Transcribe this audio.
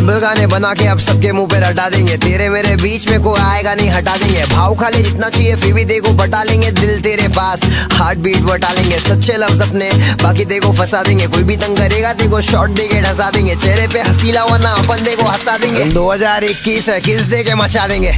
Simple गाने बना के अब सबके मुँह पे हटा देंगे। तेरे मेरे बीच में कोई आएगा नहीं, हटा देंगे। भाव खा ले जितना चाहिए, फिर भी देखो बटा लेंगे दिल तेरे पास। हार्ट बीट बटा लेंगे, सच्चे लफ्ज अपने बाकी देखो फंसा देंगे, कोई भी तंग करेगा देखो शॉर्ट देखे ढसा देंगे। चेहरे पे हसीला वरना अपन देखो हंसा देंगे। दो हज़ार इक्कीस है, किस दे के मचा देंगे?